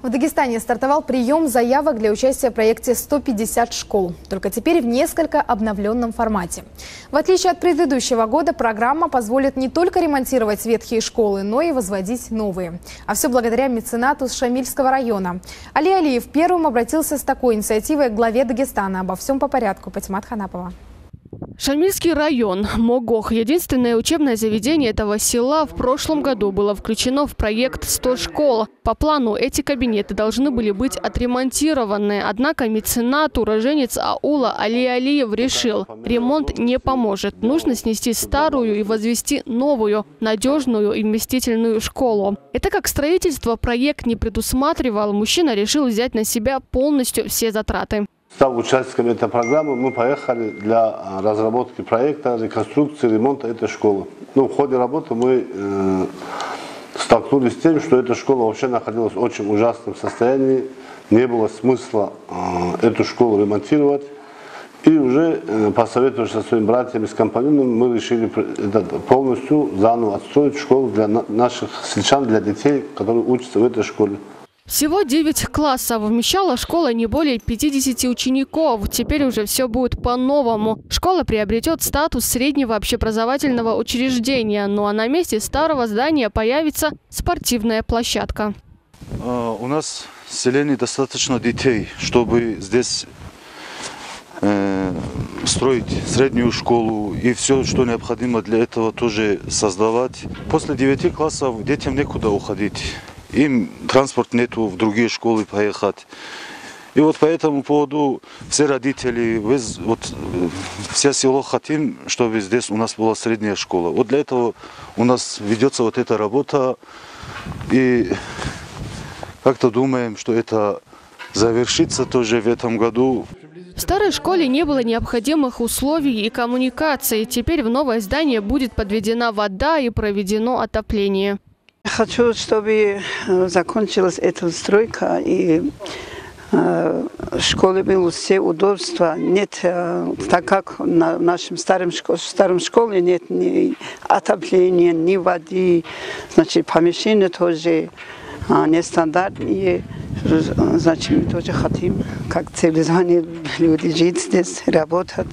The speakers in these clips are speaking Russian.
В Дагестане стартовал прием заявок для участия в проекте «150 школ», только теперь в несколько обновленном формате. В отличие от предыдущего года, программа позволит не только ремонтировать ветхие школы, но и возводить новые. А все благодаря меценату с Шамильского района. Али Алиев первым обратился с такой инициативой к главе Дагестана. Обо всем по порядку. Патимат Ханапова. Шамильский район, Могох, единственное учебное заведение этого села в прошлом году было включено в проект «100 школ». По плану эти кабинеты должны были быть отремонтированы. Однако меценат, уроженец аула Али Алиев решил, ремонт не поможет. Нужно снести старую и возвести новую, надежную и вместительную школу. Это как строительство проект не предусматривал, мужчина решил взять на себя полностью все затраты. Став участником этой программы, мы поехали для а, разработки проекта реконструкции, ремонта этой школы. Ну, в ходе работы мы э, столкнулись с тем, что эта школа вообще находилась в очень ужасном состоянии. Не было смысла э, эту школу ремонтировать. И уже, э, посоветовавшись со своими братьями, с компаньонами, мы решили полностью заново отстроить школу для наших сельчан, для детей, которые учатся в этой школе. Всего 9 классов. Вмещала школа не более 50 учеников. Теперь уже все будет по-новому. Школа приобретет статус среднего общеобразовательного учреждения. Ну а на месте старого здания появится спортивная площадка. А, у нас в селении достаточно детей, чтобы здесь э, строить среднюю школу и все, что необходимо для этого тоже создавать. После 9 классов детям некуда уходить им транспорт нету в другие школы поехать. И вот по этому поводу все родители, вот, все село хотим, чтобы здесь у нас была средняя школа. Вот для этого у нас ведется вот эта работа. И как-то думаем, что это завершится тоже в этом году. В старой школе не было необходимых условий и коммуникаций. Теперь в новое здание будет подведена вода и проведено отопление. Хочу, чтобы э, закончилась эта стройка и э, в школе было все удобства. Нет, э, так как на нашем старом, старом школе нет ни отопления, ни воды, значит, помещения тоже нестандартные. Значит, мы тоже хотим, как цивилизованные люди, жить здесь, работать.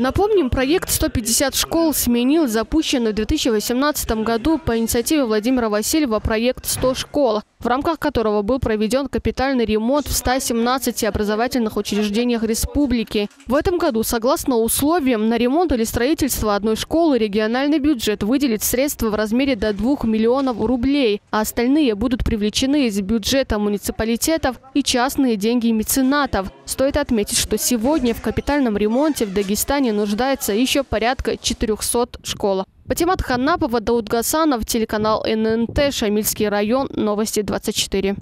Напомним, проект «150 школ» сменил запущенный в 2018 году по инициативе Владимира Васильева проект «100 школ», в рамках которого был проведен капитальный ремонт в 117 образовательных учреждениях республики. В этом году, согласно условиям, на ремонт или строительство одной школы региональный бюджет выделит средства в размере до 2 миллионов рублей, а остальные будут привлечены из бюджета муниципалитетов и частные деньги меценатов. Стоит отметить, что сегодня в капитальном ремонте в Дагестане нуждается еще порядка 400 школ. Патимат Ханапова, Дауд Гасанов, телеканал ННТ, Шамильский район, новости 24.